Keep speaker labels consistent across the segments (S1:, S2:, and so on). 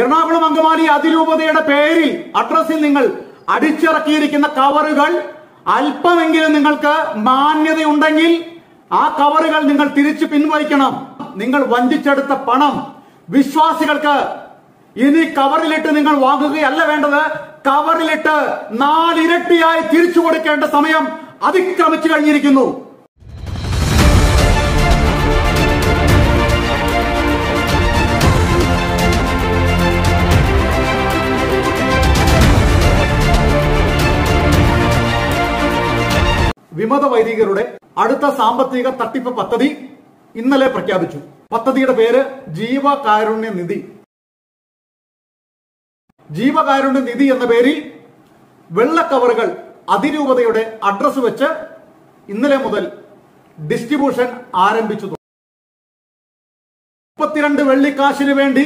S1: എറണാകുളം അങ്കമാലി അതിരൂപതയുടെ പേരിൽ അഡ്രസ്സിൽ നിങ്ങൾ അടിച്ചിറക്കിയിരിക്കുന്ന കവറുകൾ അല്പമെങ്കിലും നിങ്ങൾക്ക് മാന്യതയുണ്ടെങ്കിൽ ആ കവറുകൾ നിങ്ങൾ തിരിച്ചു പിൻവലിക്കണം. നിങ്ങൾ വഞ്ചിച്ചെടുത്ത പണം വിശ്വാസികൾക്ക് ഇനി കവറിലിട്ട് നിങ്ങൾ വാങ്ങുകയല്ല വേണ്ടത്. കവറിലിട്ട് നാലിരട്ടിയായി തിരിച്ചു കൊടുക്കേണ്ട സമയം അതിക്രമിച്ചു കഴിഞ്ഞിരിക്കുന്നു. വിമത വൈദികരുടെ അടുത്ത സാമ്പത്തിക തട്ടിപ്പ് പദ്ധതി ഇന്നലെ പ്രഖ്യാപിച്ചു. പദ്ധതിയുടെ പേര് ജീവകാരുണ്യ നിധി. ജീവകാരുണ്യ നിധി എന്ന പേരിൽ വെള്ള കവറുകൾ അതിരൂപതയുടെ അഡ്രസ് വെച്ച് ഇന്നലെ മുതൽ ഡിസ്ട്രിബ്യൂഷൻ ആരംഭിച്ചു മുപ്പത്തിരണ്ട് വെള്ളിക്കാശിന് വേണ്ടി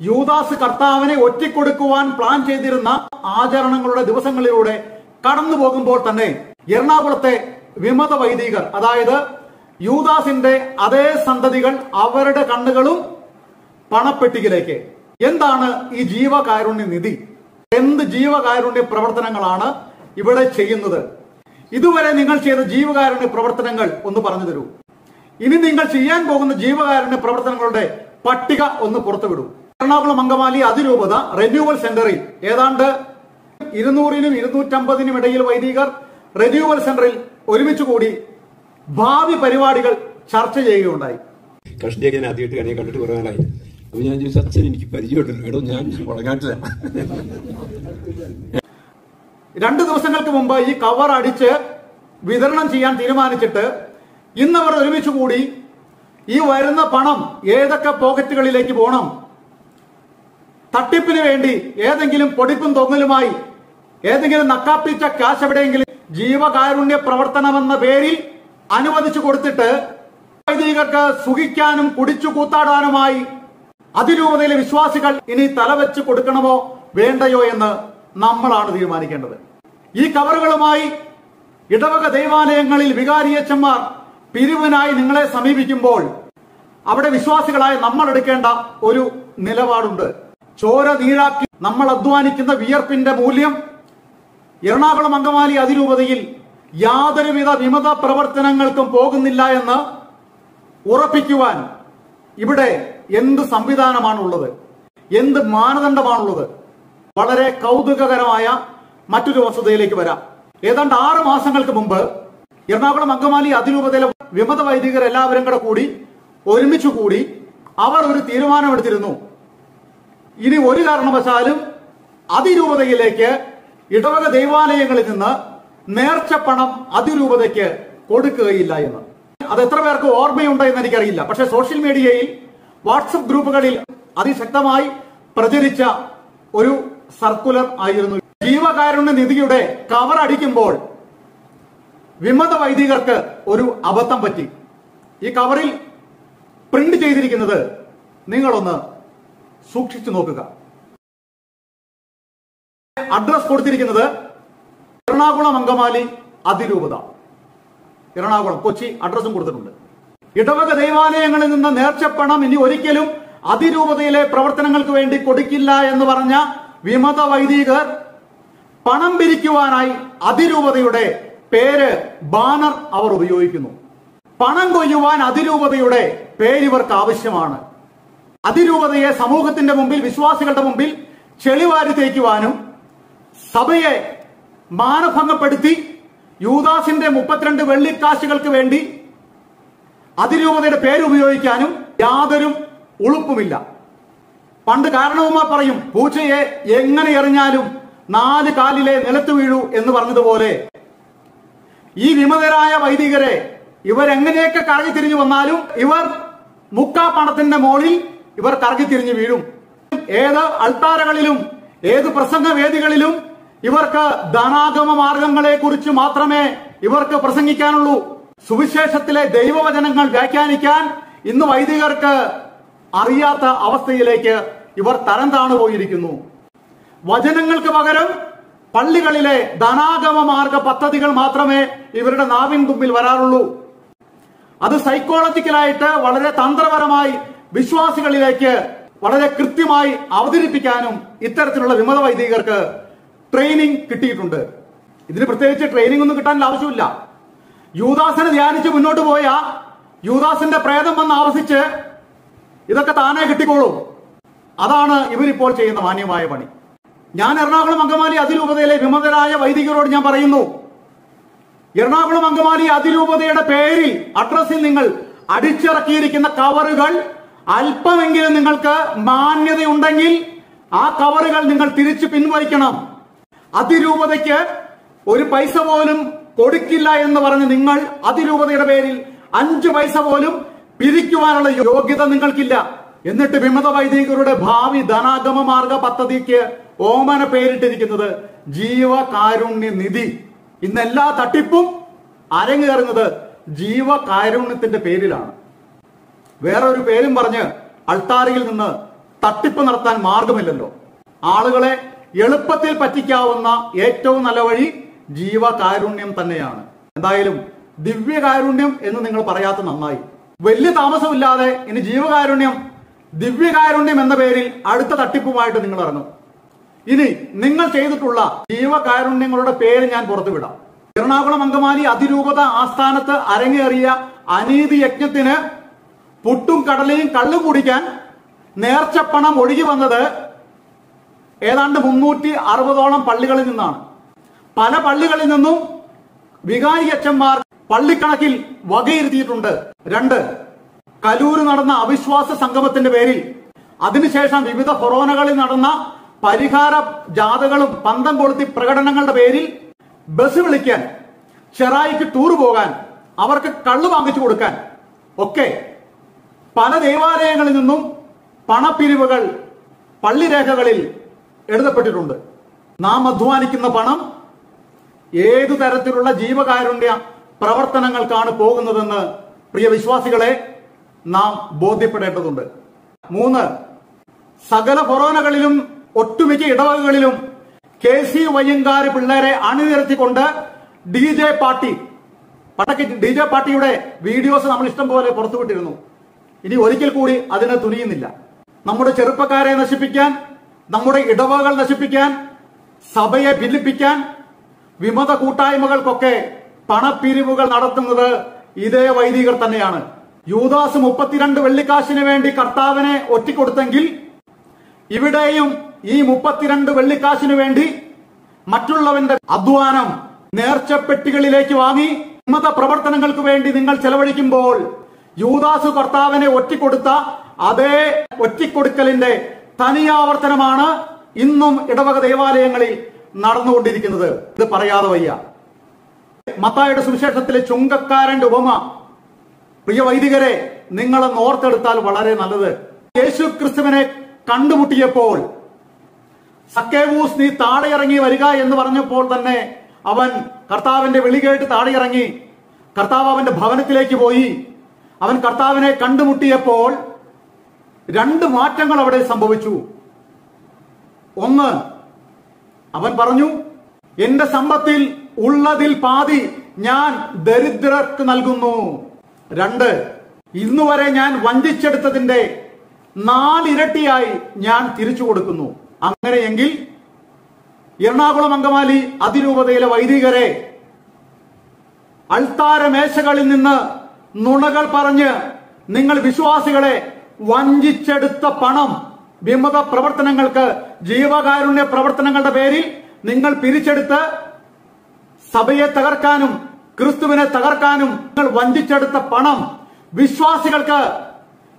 S1: യൂദാസ് കർത്താവിനെ ഒറ്റിക്കൊടുക്കുവാൻ പ്ലാൻ ചെയ്തിരുന്ന ആചരണങ്ങളുടെ ദിവസങ്ങളിലൂടെ കടന്നു പോകുമ്പോൾ തന്നെ എറണാകുളത്തെ വിമത വൈദികർ അതായത് യൂദാസിന്റെ അതേ സന്തതികൾ അവരുടെ കണ്ണുകളും പണപ്പെട്ടികിലേക്ക് എന്താണ് ഈ ജീവകാരുണ്യ നിധി? എന്ത് ജീവകാരുണ്യ പ്രവർത്തനങ്ങളാണ് ഇവിടെ ചെയ്യുന്നത്? ഇതുവരെ നിങ്ങൾ ചെയ്ത ജീവകാരുണ്യ പ്രവർത്തനങ്ങൾ ഒന്ന് പറഞ്ഞു തരൂ. ഇനി നിങ്ങൾ ചെയ്യാൻ പോകുന്ന ജീവകാരുണ്യ പ്രവർത്തനങ്ങളുടെ പട്ടിക ഒന്ന് പുറത്തുവിടൂ എറണാകുളം അങ്കമാലി അതിരൂപത റെന്യൂവൽ സെന്ററിൽ ഏതാണ്ട് ഇരുന്നൂറിനും ഇരുന്നൂറ്റമ്പതിനും ഇടയിൽ വൈദികർ റെന്യൂവൽ സെന്ററിൽ ഒരുമിച്ച് കൂടി ഭാവി പരിപാടികൾ ചർച്ച ചെയ്യുകയുണ്ടായി.
S2: കഷ്ടിയൊക്കെ ഞാൻ ആദ്യമായിട്ട് കണിയെ കണ്ടിട്ട് കുറെ നാളായി. അപ്പൊ ഞാൻ ചോദിച്ചു അച്ഛൻ എനിക്ക് പരിചയമുണ്ടല്ലോ എടോ ഞാൻ ഉറങ്ങാട്ടില്ല
S1: രണ്ടു ദിവസങ്ങൾക്ക് മുമ്പ് ഈ കവർ അടിച്ച് വിതരണം ചെയ്യാൻ തീരുമാനിച്ചിട്ട് ഇന്നവർ ഒരുമിച്ച് കൂടി ഈ വരുന്ന പണം ഏതൊക്കെ പോക്കറ്റുകളിലേക്ക് പോകണം തട്ടിപ്പിന് വേണ്ടി ഏതെങ്കിലും പൊടിപ്പും തൊങ്ങലുമായി ഏതെങ്കിലും നക്കാപ്പിച്ച കാശ് എവിടെയെങ്കിലും ജീവകാരുണ്യ പ്രവർത്തനമെന്ന പേരിൽ അനുവദിച്ചു കൊടുത്തിട്ട് വൈദികർക്ക് സുഖിക്കാനും കുടിച്ചു കൂത്താടാനുമായി അതിരൂപതയിലെ വിശ്വാസികൾ ഇനി തലവെച്ച് കൊടുക്കണമോ വേണ്ടയോ എന്ന് നമ്മളാണ് തീരുമാനിക്കേണ്ടത്. ഈ കവറുകളുമായി ഇടവക ദൈവാലയങ്ങളിൽ വികാരിയച്ചന്മാർ പിരിവിനായി നിങ്ങളെ സമീപിക്കുമ്പോൾ അവിടെ വിശ്വാസികളായ നമ്മൾ എടുക്കേണ്ട ഒരു നിലപാടുണ്ട്. ചോര നീരാക്കി നമ്മൾ അധ്വാനിക്കുന്ന വിയർപ്പിന്റെ മൂല്യം എറണാകുളം അങ്കമാലി അതിരൂപതയിൽ യാതൊരുവിധ വിമത പ്രവർത്തനങ്ങൾക്കും പോകുന്നില്ല എന്ന് ഉറപ്പിക്കുവാൻ ഇവിടെ എന്ത് സംവിധാനമാണുള്ളത്? എന്ത് മാനദണ്ഡമാണുള്ളത്? വളരെ കൗതുകകരമായ മറ്റൊരു വസ്തുതയിലേക്ക് വരാം. ഏതാണ്ട് ആറ് മാസങ്ങൾക്ക് മുമ്പ് എറണാകുളം അങ്കമാലി അതിരൂപതയിലെ വിമത വൈദികർ എല്ലാവരും കൂടെ കൂടി ഒരുമിച്ച് കൂടി അവർ ഒരു തീരുമാനമെടുത്തിരുന്നു. ഇനി ഒരു കാരണവശാലും അതിരൂപതയിലേക്ക് ഇടവക ദൈവാലയങ്ങളിൽ നിന്ന് നേർച്ച പണം അതിരൂപതയ്ക്ക് കൊടുക്കുകയില്ല എന്ന്. അത് എത്ര പേർക്ക് ഓർമ്മയുണ്ട് എന്ന് എനിക്കറിയില്ല. പക്ഷെ സോഷ്യൽ മീഡിയയിൽ വാട്സപ്പ് ഗ്രൂപ്പുകളിൽ അതിശക്തമായി പ്രചരിച്ച ഒരു സർക്കുലർ ആയിരുന്നു. ജീവകാരുണ്യ നിധിയുടെ കവർ അടിക്കുമ്പോൾ വിമത വൈദികർക്ക് ഒരു അബദ്ധം പറ്റി. ഈ കവറിൽ പ്രിന്റ് ചെയ്തിരിക്കുന്നത് നിങ്ങളൊന്ന് സൂക്ഷിച്ചു നോക്കുക. അഡ്രസ് കൊടുത്തിരിക്കുന്നത് എറണാകുളം അങ്കമാലി അതിരൂപത. എറണാകുളം കൊച്ചി അഡ്രസ്സും കൊടുത്തിട്ടുണ്ട്. ഇടവക ദൈവാലയങ്ങളിൽ നിന്ന് നേർച്ചപ്പണം ഇനി ഒരിക്കലും അതിരൂപതയിലെ പ്രവർത്തനങ്ങൾക്ക് വേണ്ടി കൊടുക്കില്ല എന്ന് പറഞ്ഞ വിമത വൈദികർ പണം പിരിക്കുവാനായി അതിരൂപതയുടെ പേര് ബാനർ അവർ ഉപയോഗിക്കുന്നു. പണം കൊയ്യുവാൻ അതിരൂപതയുടെ പേര് ഇവർക്ക് ആവശ്യമാണ്. അതിരൂപതയെ സമൂഹത്തിന്റെ മുമ്പിൽ വിശ്വാസികളുടെ മുമ്പിൽ ചെളിവാരി തേക്കുവാനും സഭയെ മാനഭംഗപ്പെടുത്തി യൂദാസിന്റെ മുപ്പത്തിരണ്ട് വെള്ളിക്കാശുകൾക്ക് വേണ്ടി അതിരൂപതയുടെ പേരുപയോഗിക്കാനും യാതൊരു ഉളുപ്പുമില്ല. പണ്ട് കാരണവുമാ പറയും പൂച്ചയെ എങ്ങനെ എറിഞ്ഞാലും നാല് കാലിലെ നിലത്ത് വീഴൂ എന്ന് പറഞ്ഞതുപോലെ ഈ വിമതരായ വൈദികരെ ഇവരെങ്ങനെയൊക്കെ കറങ്ങി തിരിഞ്ഞു വന്നാലും ഇവർ മുക്കാ പണത്തിന്റെ മോളിൽ ഇവർ കറങ്ങി തിരിഞ്ഞു വീഴും. ഏത് അൾത്താരകളിലും ഏത് പ്രസംഗ വേദികളിലും ഇവർക്ക് ധനാഗമ മാർഗങ്ങളെ കുറിച്ച് മാത്രമേ ഇവർക്ക് പ്രസംഗിക്കാനുള്ളൂ. സുവിശേഷത്തിലെ ദൈവവചനങ്ങൾ വ്യാഖ്യാനിക്കാൻ ഇന്ന് വൈദികർക്ക് അറിയാത്ത അവസ്ഥയിലേക്ക് ഇവർ തരം താണു പോയിരിക്കുന്നു. വചനങ്ങൾക്ക് പകരം പള്ളികളിലെ ധനാഗമ മാർഗ പദ്ധതികൾ മാത്രമേ ഇവരുടെ നാവിൻ തുമ്പിൽ വരാറുള്ളൂ. അത് സൈക്കോളജിക്കലായിട്ട് വളരെ തന്ത്രപരമായി വിശ്വാസികളിലേക്ക് വളരെ കൃത്യമായി അവതരിപ്പിക്കാനും ഇത്തരത്തിലുള്ള വിമത വൈദികർക്ക് ട്രെയിനിങ് കിട്ടിയിട്ടുണ്ട്. ഇതിന് പ്രത്യേകിച്ച് ട്രെയിനിങ് ഒന്നും കിട്ടാൻ ആവശ്യമില്ല. യൂദാസിനെ ധ്യാനിച്ച് മുന്നോട്ട് പോയ യൂദാസിന്റെ പ്രേതം വന്ന് ആവസിച്ച് ഇതൊക്കെ താനേ കിട്ടിക്കോളും. അതാണ് ഇവരിപ്പോൾ ചെയ്യുന്ന മാന്യമായ പണി. ഞാൻ എറണാകുളം അങ്കമാലി അതിരൂപതയിലെ വിമതരായ വൈദികരോട് ഞാൻ പറയുന്നു എറണാകുളം അങ്കമാലി അതിരൂപതയുടെ പേരിൽ അഡ്രസ്സിൽ നിങ്ങൾ അടിച്ചിറക്കിയിരിക്കുന്ന കവറുകൾ അല്പമെങ്കിലും നിങ്ങൾക്ക് മാന്യതയുണ്ടെങ്കിൽ ആ കവറുകൾ നിങ്ങൾ തിരിച്ചു പിൻവലിക്കണം. അതിരൂപതയ്ക്ക് ഒരു പൈസ പോലും കൊടുക്കില്ല എന്ന് പറഞ്ഞ് നിങ്ങൾ അതിരൂപതയുടെ പേരിൽ അഞ്ചു പൈസ പോലും പിരിക്കുവാനുള്ള യോഗ്യത നിങ്ങൾക്കില്ല. എന്നിട്ട് വിമത വൈദികരുടെ ഭാവി ധനാഗമ മാർഗ പദ്ധതിക്ക് ഓമന പേരിട്ടിരിക്കുന്നത് ജീവകാരുണ്യ നിധി. ഇന്ന് എല്ലാ തട്ടിപ്പും അരങ്ങേറുന്നത് ജീവകാരുണ്യത്തിന്റെ പേരിലാണ്. വേറൊരു പേരും പറഞ്ഞ് അൾത്താരയിൽ നിന്ന് തട്ടിപ്പ് നടത്താൻ മാർഗമില്ലല്ലോ. ആളുകളെ എളുപ്പത്തിൽ പറ്റിക്കാവുന്ന ഏറ്റവും നല്ല വഴി ജീവകാരുണ്യം തന്നെയാണ്. എന്തായാലും ദിവ്യകാരുണ്യം എന്ന് നിങ്ങൾ പറയാത്ത നന്നായി. വലിയ താമസമില്ലാതെ ഇനി ജീവകാരുണ്യം ദിവ്യകാരുണ്യം എന്ന പേരിൽ അടുത്ത തട്ടിപ്പുമായിട്ട് നിങ്ങൾ ഇറങ്ങും. ഇനി നിങ്ങൾ ചെയ്തിട്ടുള്ള ജീവകാരുണ്യങ്ങളുടെ പേര് ഞാൻ പുറത്തുവിടാം. എറണാകുളം അങ്കമാലി അതിരൂപത ആസ്ഥാനത്ത് അരങ്ങേറിയ അനീതി യജ്ഞത്തിന് പുട്ടും കടലയും കള്ളും കുടിക്കാൻ നേർച്ചപ്പണം ഒഴുകി വന്നത് ഏതാണ്ട് മുന്നൂറ്റി അറുപതോളം പള്ളികളിൽ നിന്നാണ്. പല പള്ളികളിൽ നിന്നും വികാരി അച്ഛന്മാർ പള്ളിക്കണക്കിൽ വകയിരുത്തിയിട്ടുണ്ട്. രണ്ട് കലൂര് നടന്ന അവിശ്വാസ സംഗമത്തിന്റെ പേരിൽ അതിനുശേഷം വിവിധ ഫൊറോനകളിൽ നടന്ന പരിഹാര ജാഥകളും പന്തം കൊളുത്തി പ്രകടനങ്ങളുടെ പേരിൽ ബസ് വിളിക്കാൻ ചെറായിക്ക് ടൂർ പോകാൻ അവർക്ക് കള്ള് വാങ്ങിച്ചു കൊടുക്കാൻ. ഒക്കെ പല ദേവാലയങ്ങളിൽ നിന്നും പണപ്പിരിവുകൾ പള്ളിരേഖകളിൽ എഴുതപ്പെട്ടിട്ടുണ്ട്. നാം അധ്വാനിക്കുന്ന പണം ഏതു തരത്തിലുള്ള ജീവകാരുണ്യ പ്രവർത്തനങ്ങൾക്കാണ് പോകുന്നതെന്ന് പ്രിയ വിശ്വാസികളെ നാം ബോധ്യപ്പെടേണ്ടതുണ്ട്. മൂന്ന് സകല ഫൊറോനകളിലും ഒട്ടുമിക്ക ഇടവകകളിലും കെ സി വയ്യങ്കാര് പിള്ളേരെ അണിനിരത്തിക്കൊണ്ട് ഡി ജെ പാർട്ടി പടക്കി ഡി ജെ പാർട്ടിയുടെ വീഡിയോസ് നമ്മൾ ഇഷ്ടം പോലെ പുറത്തുവിട്ടിരുന്നു. ഇനി ഒരിക്കൽ കൂടി അതിനെ തുനിയുന്നില്ല. നമ്മുടെ ചെറുപ്പക്കാരെ നശിപ്പിക്കാൻ നമ്മുടെ ഇടവകൾ നശിപ്പിക്കാൻ സഭയെ ഭിന്നിപ്പിക്കാൻ വിമത കൂട്ടായ്മകൾക്കൊക്കെ പണപ്പിരിവുകൾ നടത്തുന്നത് ഇതേ വൈദികർ തന്നെയാണ്. യൂദാസ് മുപ്പത്തിരണ്ട് വെള്ളിക്കാശിന് വേണ്ടി കർത്താവിനെ ഒറ്റിക്കൊടുത്തെങ്കിൽ ഇവിടെയും ഈ മുപ്പത്തിരണ്ട് വെള്ളിക്കാശിനു വേണ്ടി മറ്റുള്ളവന്റെ അധ്വാനം നേർച്ചപ്പെട്ടികളിലേക്ക് വാങ്ങി വിമത പ്രവർത്തനങ്ങൾക്ക് വേണ്ടി നിങ്ങൾ ചെലവഴിക്കുമ്പോൾ യൂദാസ് കർത്താവിനെ ഒറ്റിക്കൊടുത്ത അതേ ഒറ്റിക്കൊടുക്കലിന്റെ തനിയാവർത്തനമാണ് ഇന്നും ഇടവക ദേവാലയങ്ങളിൽ നടന്നുകൊണ്ടിരിക്കുന്നത്. ഇത് പറയാതെ വയ്യ. മത്തായുടെ സുവിശേഷത്തിലെ ചുങ്കക്കാരന്റെ ഉപമ. പ്രിയ വൈദികരെ നിങ്ങളെ ഓർത്തെടുത്താൽ വളരെ നല്ലത്. യേശു ക്രിസ്തുവിനെ കണ്ടുമുട്ടിയപ്പോൾ സക്കേവൂസ് നീ താഴെ വരിക എന്ന് പറഞ്ഞപ്പോൾ തന്നെ അവൻ കർത്താവിന്റെ വിളി കേട്ട് താഴെ കർത്താവ് അവന്റെ ഭവനത്തിലേക്ക് പോയി. അവൻ കർത്താവിനെ കണ്ടുമുട്ടിയപ്പോൾ രണ്ട് മാറ്റങ്ങൾ അവിടെ സംഭവിച്ചു. ഒന്ന് അവൻ പറഞ്ഞു എന്റെ സമ്പത്തിൽ ഉള്ളതിൽ പാതി ഞാൻ ദരിദ്രർക്ക് നൽകുന്നു. രണ്ട് ഇന്നുവരെ ഞാൻ വഞ്ചിച്ചെടുത്തതിന്റെ നാലിരട്ടിയായി ഞാൻ തിരിച്ചു കൊടുക്കുന്നു. അങ്ങനെയെങ്കിൽ എറണാകുളം അങ്കമാലി അതിരൂപതയിലെ വൈദികരെ അൾത്താര മേശകളിൽ നിന്ന് നുണകൾ പറഞ്ഞ് നിങ്ങൾ വിശ്വാസികളെ വഞ്ചിച്ചെടുത്ത പണം. വിമത പ്രവർത്തനങ്ങൾക്ക് ജീവകാരുണ്യ പ്രവർത്തനങ്ങളുടെ പേരിൽ നിങ്ങൾ പിരിച്ചെടുത്ത് സഭയെ തകർക്കാനും ക്രിസ്തുവിനെ തകർക്കാനും നിങ്ങൾ വഞ്ചിച്ചെടുത്ത പണം. വിശ്വാസികൾക്ക്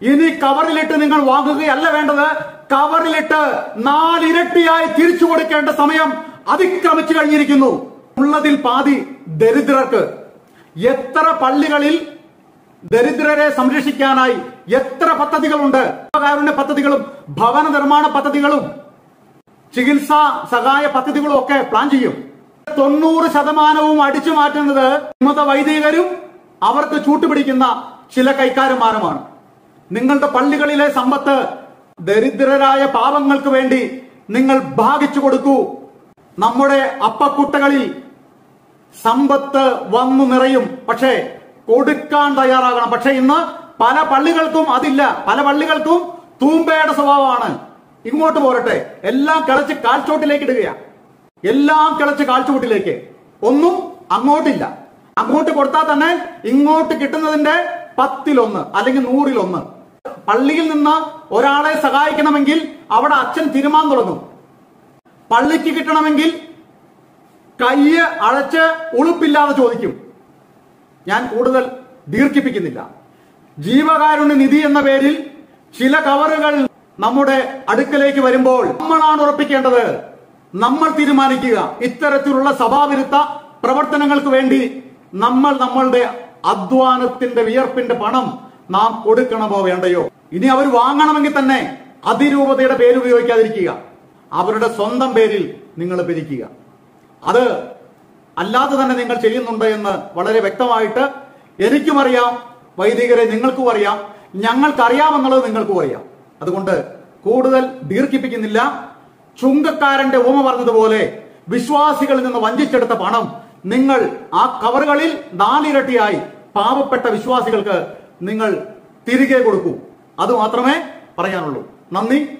S1: ഇനി കവറിലിട്ട് നിങ്ങൾ വാങ്ങുകയല്ല വേണ്ടത്. കവറിലിട്ട് നാലിരട്ടിയായി തിരിച്ചു കൊടുക്കേണ്ട സമയം അതിക്രമിച്ചു കഴിഞ്ഞിരിക്കുന്നു. ഉള്ളതിൽ പാതി ദരിദ്രർക്ക്. എത്ര പള്ളികളിൽ ദരിദ്രരെ സംരക്ഷിക്കാനായി എത്ര പദ്ധതികളുണ്ട്? കാരുണ്യ പദ്ധതികളും ഭവന നിർമ്മാണ പദ്ധതികളും ചികിത്സാ സഹായ പദ്ധതികളും ഒക്കെ പ്ലാൻ ചെയ്യും. തൊണ്ണൂറ് ശതമാനവും അടിച്ചു മാറ്റുന്നത് വിമത വൈദികരും അവർക്ക് ചൂട്ടുപിടിക്കുന്ന ചില കൈക്കാരന്മാരുമാണ്. നിങ്ങളുടെ പള്ളികളിലെ സമ്പത്ത് ദരിദ്രരായ പാവങ്ങൾക്ക് വേണ്ടി നിങ്ങൾ ഭാഗിച്ചു കൊടുക്കൂ. നമ്മുടെ അപ്പക്കുട്ടകളിൽ സമ്പത്ത് വന്നു നിറയും. പക്ഷേ കൊടുക്കാൻ തയ്യാറാകണം. പക്ഷെ ഇന്ന് പല പള്ളികൾക്കും അതില്ല. പല പള്ളികൾക്കും തൂമ്പയുടെ സ്വഭാവമാണ്. ഇങ്ങോട്ട് പോരട്ടെ. എല്ലാം കിളച്ച് കാൽച്ചോട്ടിലേക്ക് ഇടുകയാണ് എല്ലാം കിളച്ച് കാൽച്ചോട്ടിലേക്ക്. ഒന്നും അങ്ങോട്ടില്ല. അങ്ങോട്ട് കൊടുത്താൽ തന്നെ ഇങ്ങോട്ട് കിട്ടുന്നതിന്റെ പത്തിലൊന്ന് അല്ലെങ്കിൽ നൂറിലൊന്ന്. പള്ളിയിൽ നിന്ന് ഒരാളെ സഹായിക്കണമെങ്കിൽ അവിടെ അച്ഛൻ തിരുമാൻ തുടങ്ങും. പള്ളിക്ക് കിട്ടണമെങ്കിൽ കയ്യ് അഴച്ച് ഉളുപ്പില്ലാതെ ചോദിക്കും. ഞാൻ കൂടുതൽ ദീർഘിപ്പിക്കുന്നില്ല. ജീവകാരുണ്യ നിധി എന്ന പേരിൽ ചില കവറുകൾ നമ്മുടെ അടുക്കലേക്ക് വരുമ്പോൾ നമ്മളാണ് ഉറപ്പിക്കേണ്ടത്. നമ്മൾ തീരുമാനിക്കുക. ഇത്തരത്തിലുള്ള സഭാവിരുദ്ധ പ്രവർത്തനങ്ങൾക്ക് വേണ്ടി നമ്മൾ നമ്മളുടെ അധ്വാനത്തിന്റെ വിയർപ്പിന്റെ പണം നാം കൊടുക്കണമോ വേണ്ടയോ? ഇനി അവർ വാങ്ങണമെങ്കിൽ തന്നെ അതിരൂപതയുടെ പേര് ഉപയോഗിക്കാതിരിക്കുക അവരുടെ സ്വന്തം പേരിൽ നിങ്ങൾ പിരിക്കുക അത് അല്ലാതെ തന്നെ നിങ്ങൾ ചെയ്യുന്നുണ്ട് എന്ന് വളരെ വ്യക്തമായിട്ട് എനിക്കും അറിയാം വൈദികരെ നിങ്ങൾക്കും അറിയാം ഞങ്ങൾക്കറിയാമെന്നുള്ളത് നിങ്ങൾക്കും അറിയാം. അതുകൊണ്ട് കൂടുതൽ ദീർഘിപ്പിക്കുന്നില്ല. ചുങ്കക്കാരന്റെ ഓമ പറഞ്ഞതുപോലെ വിശ്വാസികളിൽ നിന്ന് വഞ്ചിച്ചെടുത്ത പണം നിങ്ങൾ ആ കവറുകളിൽ നാലിരട്ടിയായി പാവപ്പെട്ട വിശ്വാസികൾക്ക് നിങ്ങൾ തിരികെ കൊടുക്കൂ. അത് മാത്രമേ പറയാനുള്ളൂ. നന്ദി.